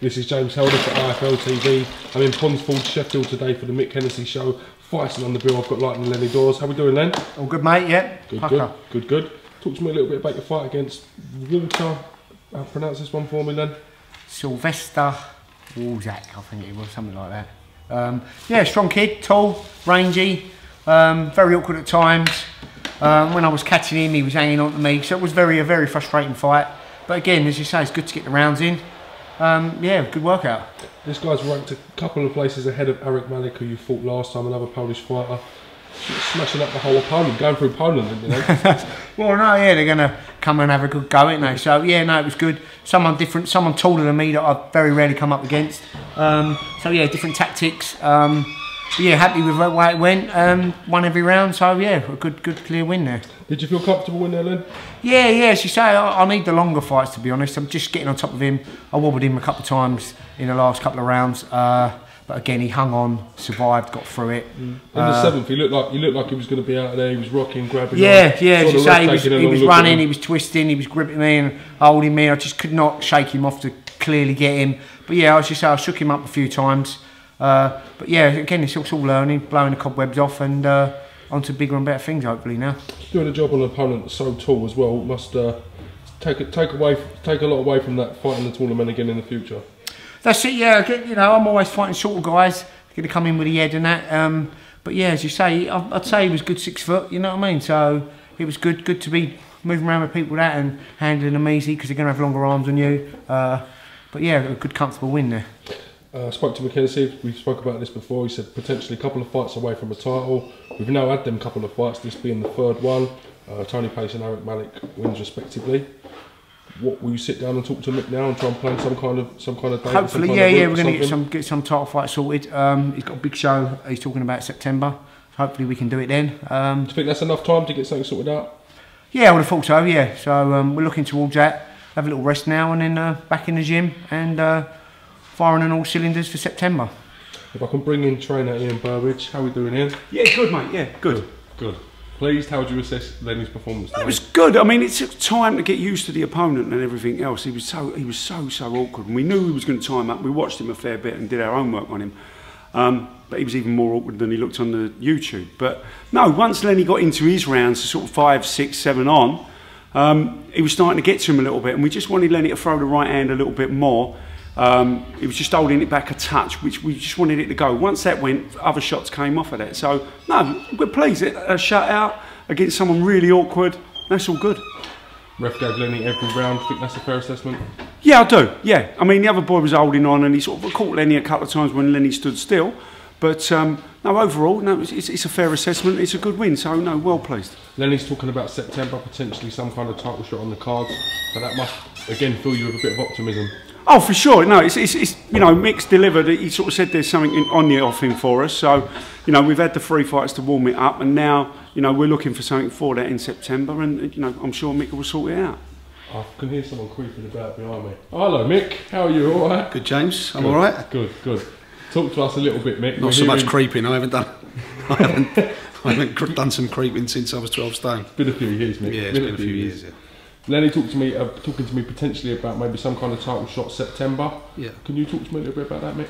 This is James Helder for IFL TV. I'm in Ponds Forge, Sheffield today for the Mick Hennessy show. Fighting on the bill, I've got Lightning Lenny Daws. How we doing, Len? All good, mate, yeah? Good, Pucker. good, good, good. Talk to me a little bit about your fight against Walter. Uh, pronounce this one for me, Len. Sylvester Walczak, I think it was, something like that. Um, yeah, strong kid, tall, rangy, um, very awkward at times. Um, when I was catching him, he was hanging on to me, so it was very a very frustrating fight. But again, as you say, it's good to get the rounds in. Um, yeah, good workout. This guy's ranked a couple of places ahead of Eric Malik, who you fought last time, another Polish fighter. Smashing up the whole opponent, going through Poland, you know. Well, no, yeah, they're going to come and have a good go, ain't they? So, yeah, no, it was good. Someone different, someone taller than me that I've very rarely come up against. Um, so, yeah, different tactics. Um, but yeah, happy with the way it went. Um, won every round, so yeah, a good, good, clear win there. Did you feel comfortable in there, Len? Yeah, yeah, as you say, I, I need the longer fights to be honest. I'm just getting on top of him. I wobbled him a couple of times in the last couple of rounds. Uh, but again, he hung on, survived, got through it. In the seventh, he looked like he looked like he was going to be out there. He was rocking, grabbing. Yeah, on, yeah, as you say, he was, he was running, he was twisting, he was gripping me and holding me. I just could not shake him off to clearly get him. But yeah, as you say, I shook him up a few times. Uh, but yeah, again, it's all, learning, blowing the cobwebs off and uh, on to bigger and better things hopefully now. doing a job on an opponent so tall as well must uh, take take away take a lot away from that fighting the taller men again in the future. That's it, yeah. again, You know, I'm always fighting shorter guys, going to come in with the head and that. Um, but yeah, as you say, I- I'd say he was good six foot, you know what I mean? So it was good good to be moving around with people that and handling them easy because they're going to have longer arms than you. Uh, but yeah, a good comfortable win there. Uh, I spoke to Mick Hennessy. We spoke about this before. He said potentially a couple of fights away from a title. We've now had them couple of fights. This being the third one. Uh, Tony Pace and Eric Malik wins respectively. What will you sit down and talk to Mick now and try and plan some kind of some kind of date? Hopefully, yeah, yeah, we're going to get some get some title fight sorted. Um, he's got a big show. He's talking about September. Hopefully, we can do it then. Um, Do you think that's enough time to get something sorted out? yeah, I would have thought so. Yeah, so um, we're looking towards that. Have a little rest now, and then uh, back in the gym and uh, firing on all cylinders for September. If I can bring in trainer Ian Burbridge, how are we doing, Ian? Yeah, good, mate. Yeah, good. Good. Pleased. How would you assess Lenny's performance? It was good. I mean, it took time to get used to the opponent and everything else. He was so he was so so awkward, and we knew he was going to tie him up. We watched him a fair bit and did our own work on him. Um, but he was even more awkward than he looked on the YouTube. But no, once Lenny got into his rounds, sort of five, six, seven on, um, he was starting to get to him a little bit, and we just wanted Lenny to throw the right hand a little bit more. Um, he was just holding it back a touch, which we just wanted it to go. Once that went, other shots came off of that. So no, we're pleased. A shutout against someone really awkward. That's all good. Ref gave Lenny every round. Think that's a fair assessment? Yeah, I do. Yeah, I mean the other boy was holding on, and he sort of caught Lenny a couple of times when Lenny stood still. But um, no, overall, no, it's, it's, it's a fair assessment. It's a good win. So no, well pleased. Lenny's talking about September, potentially some kind of title shot on the cards. So that must again fill you with a bit of optimism. Oh, for sure. No, it's, it's, it's you know, Mick's delivered. He sort of said there's something in, on the offing for us. So, you know, we've had the three fights to warm it up, and now, you know, we're looking for something for that in September, and you know, I'm sure Mick will sort it out. I can hear someone creeping about behind me. Oh, hello, Mick. How are you? All right? Good, James. I'm Good, all right. Good, good. Talk to us a little bit, Mick. We're Not so much creeping. I haven't done. I haven't. I haven't done some creeping since I was 12 stone. Been a few years, Mick. Yeah, it's been, a few years. Yeah. Lenny talked to me, uh, talking to me potentially about maybe some kind of title shot September. Yeah. Can you talk to me a little bit about that, Mick?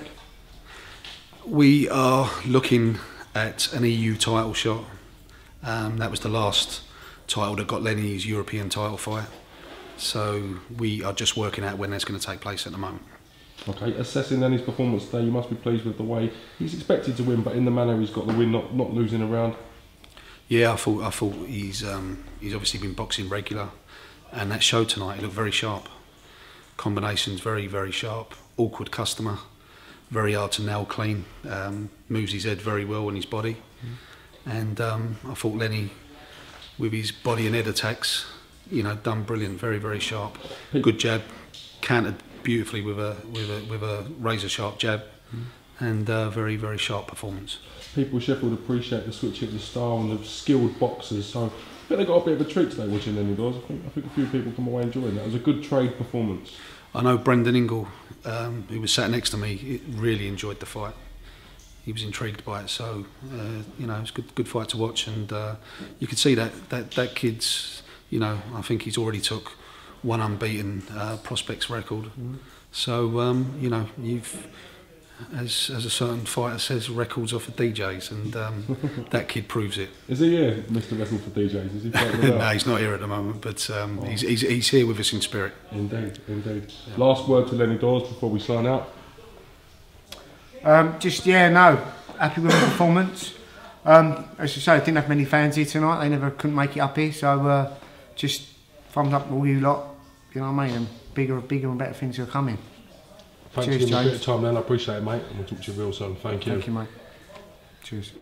We are looking at an EU title shot. Um, that was the last title that got Lenny's European title fight. So we are just working out when that's going to take place at the moment. Okay, assessing Lenny's performance today, you must be pleased with the way he's expected to win, but in the manner he's got the win, not not losing around. Yeah, I thought I thought he's um, he's obviously been boxing regular, and that show tonight he looked very sharp. Combinations very very sharp. Awkward customer, very hard to nail clean. Um, moves his head very well and his body, and um, I thought Lenny, with his body and head attacks, you know, done brilliant. Very very sharp. Good jab, countered beautifully with a with a with a razor sharp jab, and uh, very very sharp performance. People Sheffield appreciate the switch of the style and the skilled boxers, so I think they got a bit of a treat today watching Lenny Daws. I think, I think a few people come away enjoying that. It was a good trade performance. I know Brendan Ingle, um, who was sat next to me, really enjoyed the fight. He was intrigued by it, so uh, you know it was a good, good fight to watch, and uh, you could see that that that kid's, you know, I think he's already took one unbeaten uh, prospects record. So um, you know, you've as as a certain fighter says, records are for DJs, and um, that kid proves it. Is he here, Mr. Record for DJs? Is he no, he's not here at the moment, but um, he's, he's he's here with us in spirit. Indeed, indeed. Last word to Lenny Daws before we sign out. Um, just yeah, no, happy with the performance. Um, as I say, I didn't have many fans here tonight. They never couldn't make it up here, so uh, just thumbs up to all you lot. You know what I mean? And bigger, bigger and better things are coming. Thanks Cheers, for giving me a bit of time then. I appreciate it, mate. And we'll talk to you real soon. Thank you. Thank you, mate. Cheers.